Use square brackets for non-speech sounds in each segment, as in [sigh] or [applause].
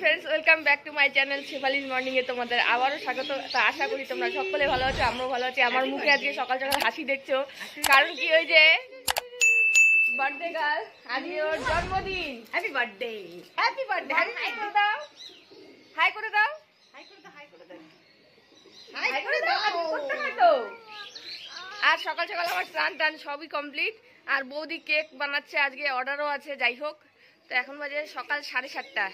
Friends welcome back to my channel Shefali's morning এ তোমাদের আবারও স্বাগত। তো আশা করি তোমরা সকলে ভালো আছো আমরাও ভালো আছি। আমার মুখে আজকে সকাল সকাল হাসি দেখছ। কারণ কি ওই যে বার্থডে গার্ল আজকে ওর জন্মদিন। Happy birthday happy birthday hi করে দাও। হাই করে দাও। হাই করে দাও হাই করে দাও। হাই করে দাও। করতে হয় তো? আর সকাল সকাল আমার স্নান টান সবই কমপ্লিট আর বৌদি কেক বানাচ্ছে আজকে অর্ডারও আছে যাই হোক। তো এখন বাজে সকাল সাড়ে সাতটা।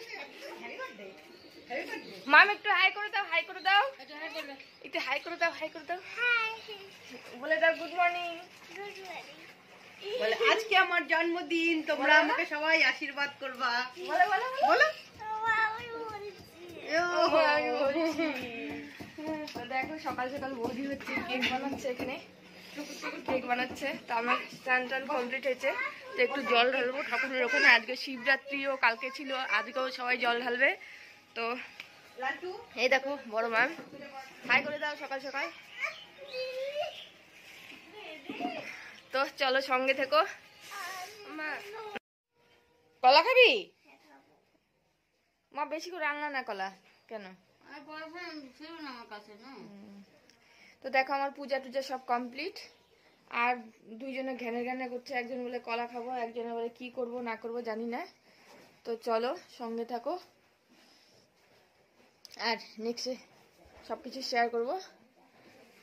মাম একটু হাই করে দাও হাই করে দাও। একটু হাই করে দাও হাই করে দাও। বলে দাও গুড মর্নিং বলে আজকে আমার জন্মদিন তোমরা আমাকে সবাই আশীর্বাদ করবা। বলো বলো বলো। দেখো সকাল সকাল বৌদি হচ্ছে কেক বানাচ্ছে এখানে। কেক বানাচ্ছে। তো আমার স্নান টান কমপ্লিট হয়েছে। তো একটু জল ঢালবো। ঠাকুরের ওখানে আজকে শিবরাত্রিও কালকে ছিল আজকেও সবাই জল ঢালবে। তো এই দেখো বড় ম্যাম হাই করে দাও সকাল সকাল। তো চলো সঙ্গে থেকো। কলা খাবি? মা বেশি করে রান্না না কলা? কেন। তো দেখো আমার পূজা টুজা সব কমপ্লিট আর দুইজনে ঘ্যানে ঘ্যানে করছে একজন বলে কলা খাব একজনে বলে কি করব না করব জানি না। তো চলো সঙ্গে থাকো। আর নেক্সটে সব কিছু শেয়ার করব।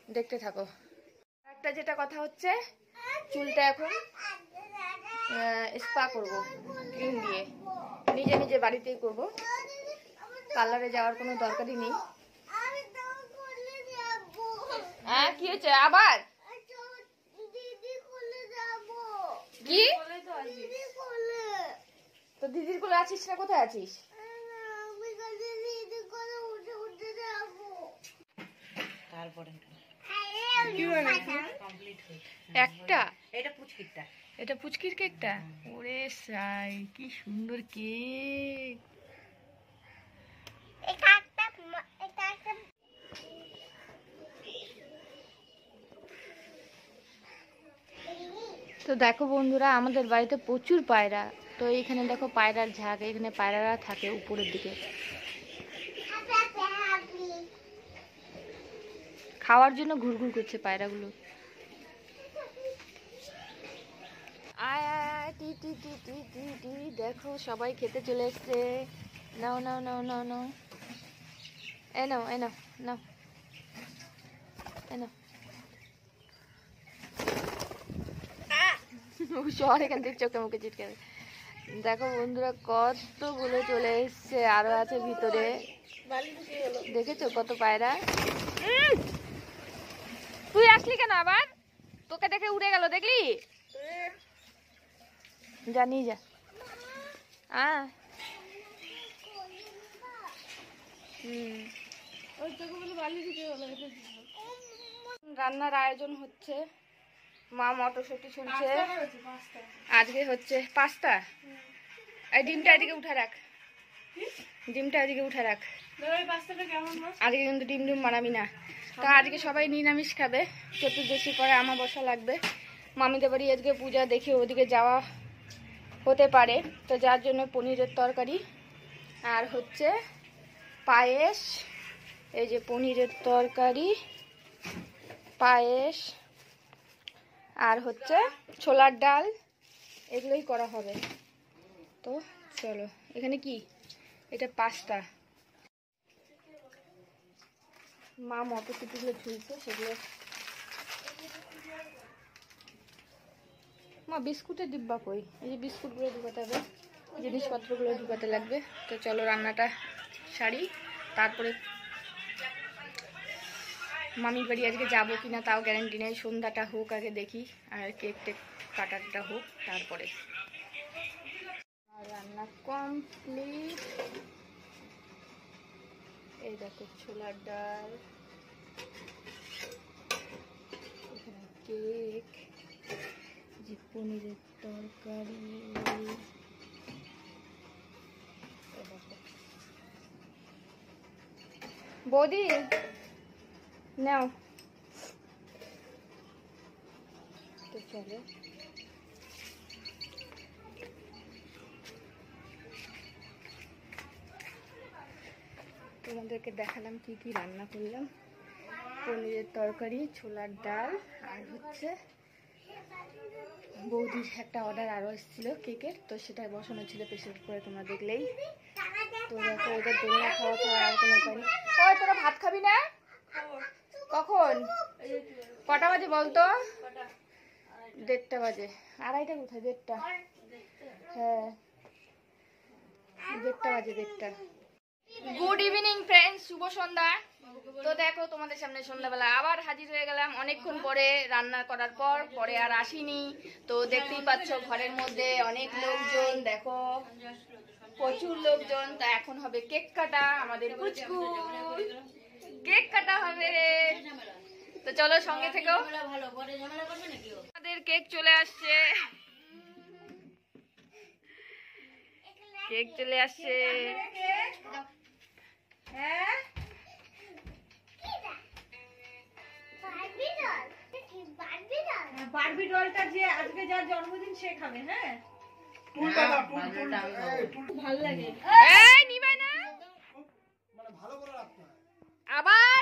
দেখতে থাকো। একটা যেটা কথা হচ্ছে চুলটা এখন স্পা করব ক্রিম দিয়ে। নিজে নিজে বাড়িতেই করব। পার্লারে যাওয়ার কোনো দরকারই নেই। হ্যাঁ কি হয়েছে? আবার? কি? তো দিদির কোলে আছিস না? কোথায় আছিস? তারপরে। একটা? এটা পুচকিটা এটা পুচকির কেকটা? ওরে সাই কি সুন্দর কেক। তো দেখো বন্ধুরা, আমাদের বাড়িতে প্রচুর পায়রা। তো এখানে দেখো পায়রার ঝাঁক, এখানে পায়রারা থাকে উপরের দিকে। খাওয়ার জন্য ঘুরঘুর করছে পায়রাগুলো। আয় আয় টি টি টি টি টি টি, দেখো সবাই খেতে চলে এসছে। নাও নাও নাও নাও নাও। এ নাও এ নাও নাও। এ নাও। শহর এখান থেকে চোখে মুখে চিটকে। দেখো বন্ধুরা কতগুলো চলে এসছে আরও আছে ভিতরে। দেখেছ কত পায়রা? তুই আসলি কেন আবার? তোকে দেখে উড়ে গেল দেখলি? জানি যা। আ হুম। রান্নার আয়োজন হচ্ছে। মা মটরশুটি ছুলছে আজকে হচ্ছে পাস্তা এই ডিমটা এদিকে উঠে রাখ। ডিমটা এদিকে উঠে রাখ। আজকে কিন্তু ডিম ডিম বানাবি না। তা আজকে সবাই নিরামিষ খাবে। চতুর্দশী পরে আমার বসা লাগবে। মামিদের বাড়ি আজকে পূজা দেখে ওদিকে যাওয়া হতে পারে। তো যার জন্য পনিরের তরকারি। আর হচ্ছে পায়েস। এই যে পনিরের তরকারি পায়েস আর হচ্ছে ছোলার ডাল, এগুলোই করা হবে। তো চলো, এখানে কি? এটা পাস্তা। মা মটরশুটিগুলো ঝুলছে সেগুলো মা, বিস্কুটের ডিব্বা কই? এই যে বিস্কুটগুলো ঢুকাতে হবে, জিনিসপত্রগুলো ঢুকাতে লাগবে। তো চলো, রান্নাটা সারি, তারপরে মামির বাড়ি আজকে যাব কিনা তাও গ্যারান্টি নেই। সন্ধ্যাটা হোক আগে দেখি, আর কেক টেক কাটাটা হোক, তারপরে। রান্না কমপ্লিট এই দেখো, ছোলার ডাল। কেক যে পনিরের তরকারি। বৌদি? নাও। তো তোমাদেরকে দেখালাম কি কি রান্না করলাম। পনিরের তরকারি, ছোলার ডাল, আর হচ্ছে বৌদির একটা অর্ডার আরও এসেছিল কেকের, তো সেটা বসানো ছিল প্রেশার করে তোমরা দেখলেই। তো দেখো, ওদের দোলনা খাওয়া ছাড়া আর কোনো উপায় নেই। তোরা ভাত খাবি না? কখন? কটা বাজে বলতো? দেড়টা বাজে। আড়াইটা কোথায়? দেড়টা। হ্যাঁ। দেড়টা বাজে, দেড়টা। গুড ইভিনিং ফ্রেন্ডস শুভ সন্ধ্যা। তো দেখো, তোমাদের সামনে সন্ধ্যাবেলা আবার হাজির হয়ে গেলাম। অনেকক্ষণ পরে রান্না করার পর, পরে আর আসিনি। তো দেখতেই পাচ্ছ, ঘরের মধ্যে অনেক লোকজন, দেখো। প্রচুর লোকজন। তা এখন হবে কেক কাটা, আমাদের কুচকু কেক কাটা হবে তো চলো সঙ্গে থেকো আমাদের কেক চলে আসছে। কেক চলে আসছে। বারবি ডলটা যে আজকে যার জন্মদিন সে খাবে হ্যাঁ? ভালো লাগে এই নিবে না আবার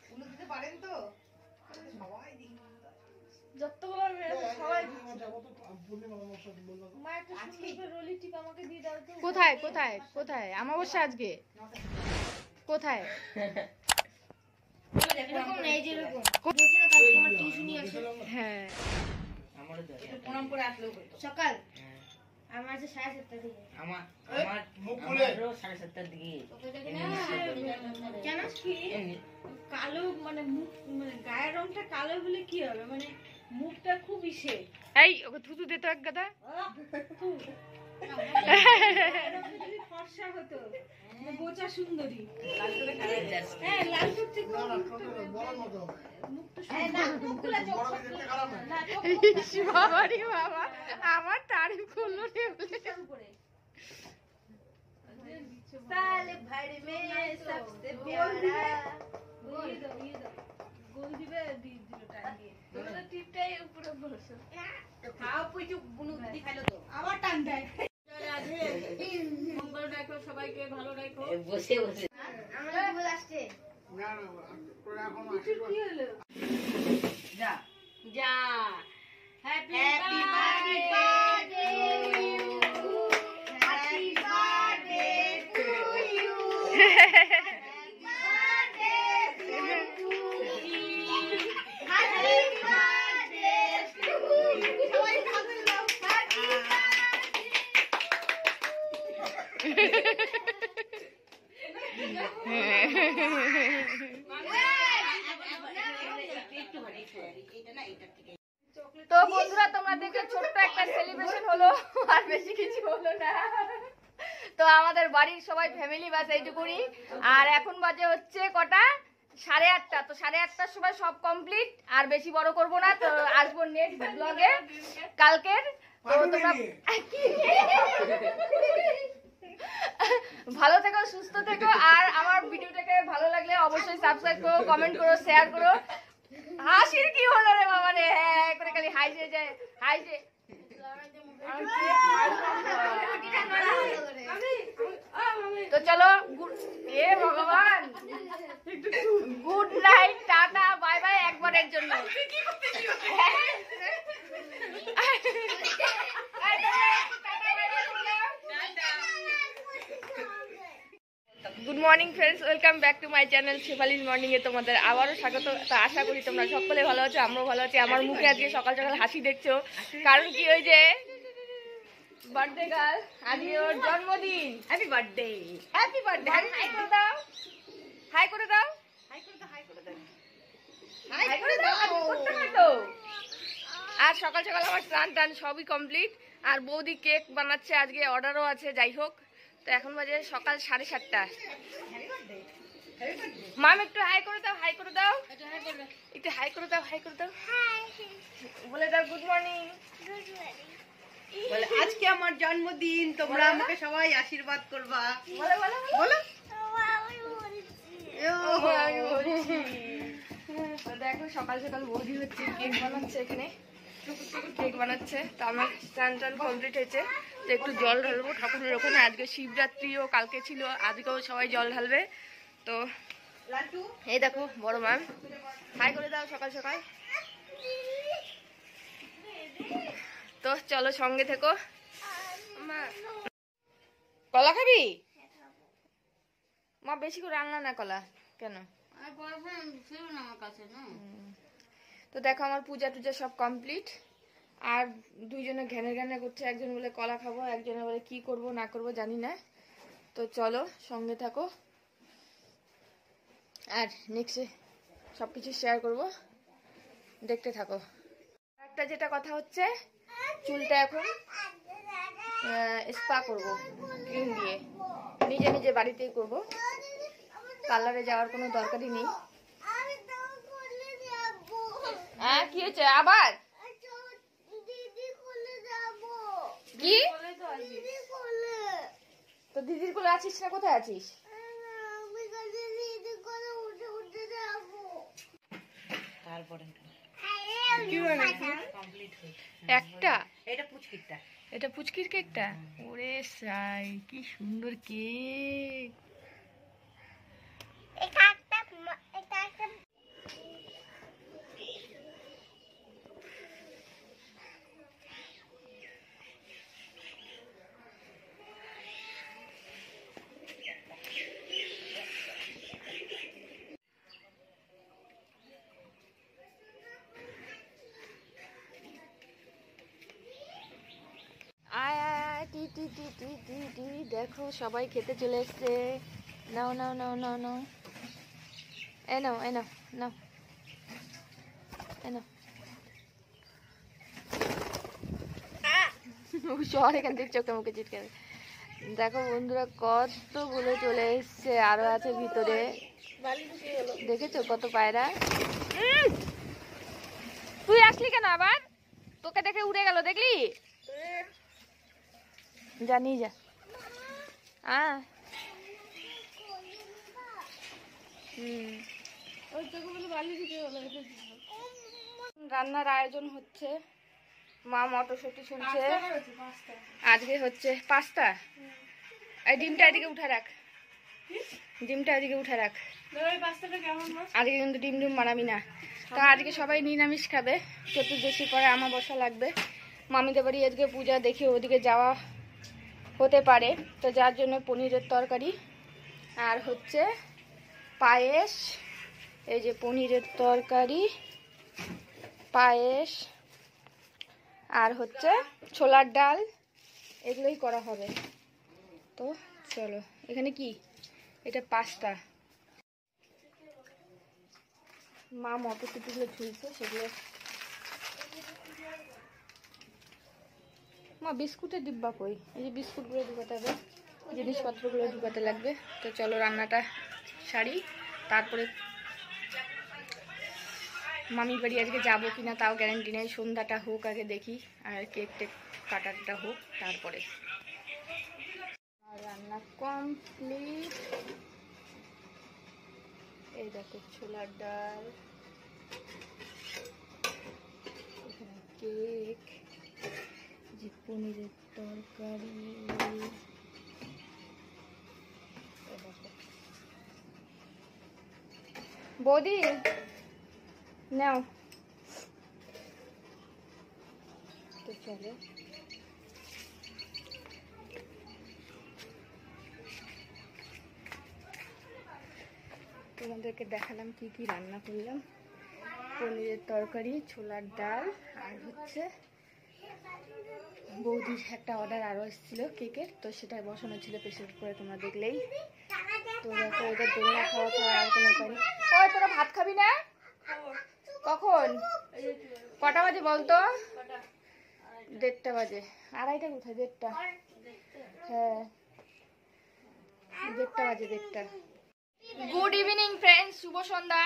কোথায় কোথায় কোথায়? আমাবস্যা আজকে? কোথায়? হ্যাঁ। সকাল? হ্যাঁ। আমার যে সাড়ে সাতটা থেকে আমার আমার সাড়ে সাতটার দিকে। কেন কি কালো মানে মুখ মানে গায়ের রংটা কালো হলে কি হবে? মানে মুখটা খুব ইসে। এই ওকে থুতু দে তো এক গাদা। যদি ফর্সা হতো বোচা সুন্দরী লাল করে কালার যাচ্ছে লাল করতে মুখটা মুখগুলা চোখ না চোখ ইস বাবা আমার তারিফ করল রে গোল দিবে দি দিল টান দিয়ে। তোমরা টিপটাই উপরে বসো। খাও পুচু বুনু দিদি খাইলো তো। আবার টান দেয়। মঙ্গল রাখো সবাইকে ভালো রাখো বসে বসে। আমাদের ভুল আসছে। কি হলো? যা। যা। Happy birthday happy birthday to you happy birthday to you সবাই ভালো নাও হ্যাপি একটু ভালো একটু ভালো। এটা না এটার থেকে তো বন্ধুরা তোমরা দেখে ছোট্ট একটা সেলিব্রেশন হলো আর বেশি কিছু হলো না তো আমাদের বাড়ির সবাই ফ্যামিলি বাস এইটুকুনি আর এখন বাজে হচ্ছে কটা? সাড়ে আটটা। তো সাড়ে আটটার সময় সব কমপ্লিট আর বেশি বড় করব না তো আসব নেক্সট ব্লগে কালকের। তো তোমরা ভালো থেকো সুস্থ থেকো। আর আমার ভিডিওটাকে ভালো লাগলে অবশ্যই সাবস্ক্রাইব করো কমেন্ট করো শেয়ার করো। হাসির কি হলো রে বাবা রে? হ্যাঁ করে খালি হাই যে যায় হাই যে। তো চলো এ ভগবান। Good night tata bye bye একবারের জন্য। Good morning friends welcome back to my channel শেফালির morning এ তোমাদের আবারও স্বাগত। তো আশা করি তোমরা সকলে ভালো আছো আমরাও ভালো আছি। আমার মুখে আজকে সকাল সকাল হাসি দেখছ। কারণ কি ওই যে বার্থডে গার্ল আজকে ওর জন্মদিন happy birthday happy birthday hi করে দাও হাই করে দাও হাই করে দাও হাই করে দাও হাই করে দাও করতে হয় তো আর সকাল সকাল আমার স্নান টান সবই কমপ্লিট আর বৌদি কেক বানাচ্ছে আজকে অর্ডারও আছে যাই হোক। তো এখন বাজে সকাল সাড়ে সাতটা। মাম একটু হাই করে দাও হাই করে দাও একটু হাই করে দাও হাই করে দাও বলে দাও গুড মর্নিং বলে আজকে আমার জন্মদিন তোমরা আমাকে সবাই আশীর্বাদ করবা। বলো দেখো সকাল সকাল বৌদি হচ্ছে কেক বানাচ্ছে এখানে। কেক বানাচ্ছে। তো আমার স্নান টান কমপ্লিট হয়েছে। তো একটু জল ঢালবো। ঠাকুরের ওখানে আজকে শিবরাত্রিও কালকে ছিল। আজকেও সবাই জল ঢালবে। তো এই দেখো বড় ম্যাম হাই করে দাও সকাল সকাল। তো চলো সঙ্গে থেকো। কলা খাবি? মা বেশি করে আনলা না কলা কেন? আমার কাছে না? তো দেখো আমার পূজা টুজা সব কমপ্লিট। আর দুইজনে ঘ্যানে ঘ্যানে করছে একজন বলে কলা খাব একজনে বলে কি করব না করব জানি না। তো চলো সঙ্গে থাকো। আর নেক্সটে সব কিছু শেয়ার করব। দেখতে থাকো। একটা যেটা কথা হচ্ছে চুলটা এখন স্পা করব ক্রিম দিয়ে। নিজে নিজে বাড়িতেই করব। পার্লারে যাওয়ার কোনো দরকারই নেই। হ্যাঁ কি হয়েছে? আবার? কি? তো দিদির কোলে আছিস না? কোথায় আছিস? তারপরে একটা? এটা পুচকিটা এটা পুচকির কেকটা? ওরে সাই কি সুন্দর কেক আয় আয় আয় টি টি টি টি টি টি দেখো, সবাই খেতে চলে এসছে। নাও নাও নাও নাও নাও। এ নাও এ নাও নাও। এ নাও। শহর এখান থেকে চোখে মুখে চিটকে। দেখো বন্ধুরা, কতগুলো চলে এসছে, আরও আছে ভিতরে। দেখেছ কত পায়রা? তুই আসলি কেন আবার? তোকে দেখে উড়ে গেল, দেখলি? যা আ হুম। রান্নার আয়োজন হচ্ছে। মা মটরশুটি ছুলছে আজকে হচ্ছে পাস্তা। এই ডিমটা এদিকে উঠে রাখ। ডিমটা এদিকে উঠে রাখ। আজকে কিন্তু ডিম ডিম বানাবি না। তা আজকে সবাই নিরামিষ খাবে। চতুর্দশী পরে আমার বসা লাগবে। মামিদের বাড়ি আজকে পূজা, দেখি ওদিকে যাওয়া হতে পারে। তো যার জন্য পনিরের তরকারি। আর হচ্ছে পায়েস। এই যে পনিরের তরকারি, পায়েস, আর হচ্ছে ছোলার ডাল। এগুলোই করা হবে। তো চলো, এখানে কি? এটা পাস্তা। মা মটরশুটিগুলো ঝুলছে, সেগুলো মা, বিস্কুটের ডিব্বা কই? এই যে বিস্কুটগুলো ঢুকাতে হবে, জিনিসপত্রগুলো ঢুকাতে লাগবে। তো চলো রান্নাটা সারি, তারপরে মামির বাড়ি আজকে যাব কিনা তাও গ্যারেন্টি নেই। সন্ধ্যাটা হোক আগে দেখি, আর কেক টেক কাটাটা হোক তারপরে। রান্না কমপ্লিট এই দেখো ছোলার ডাল কেক। যে পনিরের তরকারি। বৌদি, নাও। তোমাদেরকে দেখালাম কি কি রান্না করলাম। পনিরের তরকারি, ছোলার ডাল, আর হচ্ছে বৌদির একটা অর্ডার আরও এসেছিল, কেকের। তো সেটা বসানো ছিল প্রেশার করে তোমরা দেখলেই। তো দেখো, ওদের দোলনা খাওয়া ছাড়া আর কোনো উপায় নেই। তোরা ভাত খাবি না? কখন? কটা বাজে বলতো দেড়টা বাজে। আড়াইটা কোথায়? দেড়টা। হ্যাঁ। দেড়টা বাজে, দেড়টা। গুড ইভিনিং ফ্রেন্ডস শুভ সন্ধ্যা।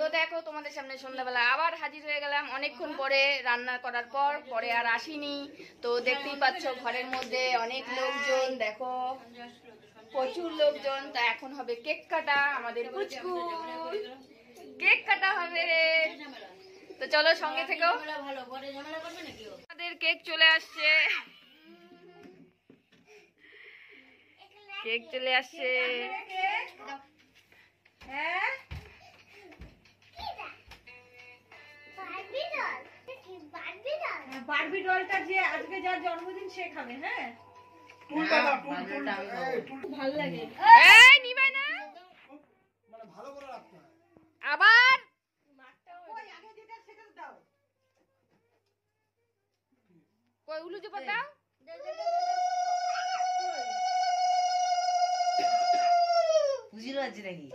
তো দেখো তোমাদের সামনে সন্ধ্যাবেলা আবার হাজির হয়ে গেলাম। অনেকক্ষণ পরে রান্না করার পর, পরে আর আসিনি। তো দেখতেই পাচ্ছ ঘরের মধ্যে অনেক লোকজন, দেখো। প্রচুর লোকজন। তা এখন হবে কেক কাটা, আমাদের কেক কাটা হবে। তো চলো সঙ্গে থেকো। আমাদের কেক চলে আসছে। কেক চলে আসছে। হ্যাঁ বারবি ডলটা যে আজকে যার জন্মদিন সে খাবে হ্যাঁ? ভালো লাগে। এই নিবে না। আবার? কই উলু যে পাতা বুঝিয়ে পারছি নাকি?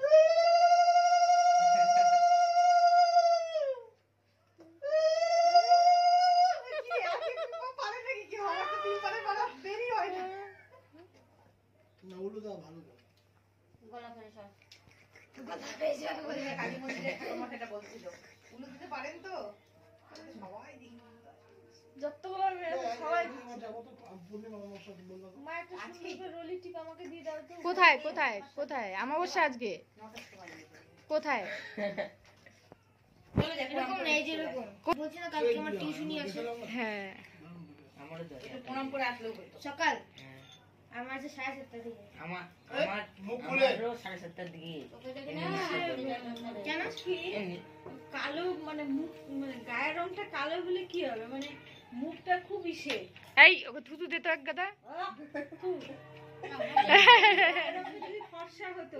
যতগুলো [laughs] মেয়ে সবাই মা একটা সুন্দর করে রোলি টিপ আমাকে দিয়ে দাও তো। কোথায় কোথায় কোথায়? আমাবস্যা আজকে? কোথায়? হ্যাঁ। সকাল। আমার আছে সাড়ে সাতটা থেকে আমার আমার আমারও সাড়ে সাতটার দিকে। কেন? কি? কালো মানে মুখ মানে গায়ের রংটা কালো হলে কি হবে? মানে মুখটা খুব ইসে। এই ওকে থুতু দে তো এক গাদা। [laughs] যদি ফর্সা হতো।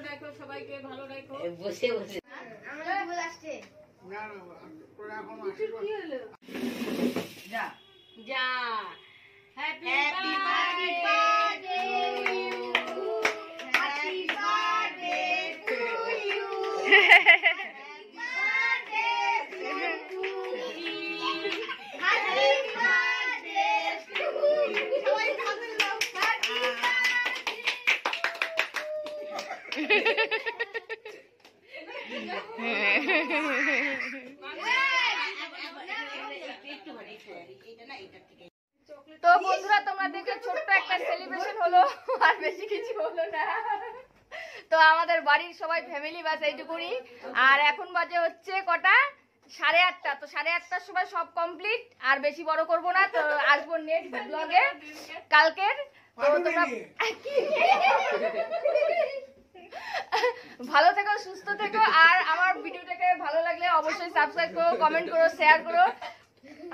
রাখো সবাইকে ভালো রাখো বসে বসে। কি হলো? যা। যা। Happy birthday happy birthday to you happy birthday to you সবাই খাবে নাও হ্যাপি তো বন্ধুরা তোমরা দেখলে ছোট্ট একটা সেলিব্রেশন হলো আর বেশি কিছু হলো না তো আমাদের বাড়ির সবাই ফ্যামিলি বাস এইটুকুনি আর এখন বাজে হচ্ছে কটা? সাড়ে আটটা। তো সাড়ে আটটার সময় সব কমপ্লিট আর বেশি বড় করব না তো আসব নেক্সট ব্লগে কালকের। তো তোমরা ভালো থেকো সুস্থ থেকো। আর আমার ভিডিওটাকে ভালো লাগলে অবশ্যই সাবস্ক্রাইব করো কমেন্ট করো শেয়ার করো।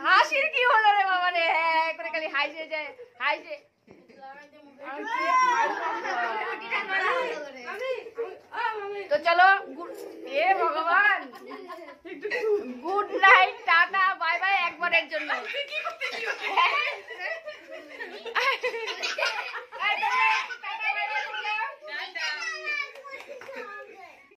হাসির কি হলো রে বাবা রে? হ্যাঁ করে খালি হাই যে যায় হাই যে। তো চলো গুড- এ ভগবান। Good night tata bye bye একবারের জন্য। [laughs]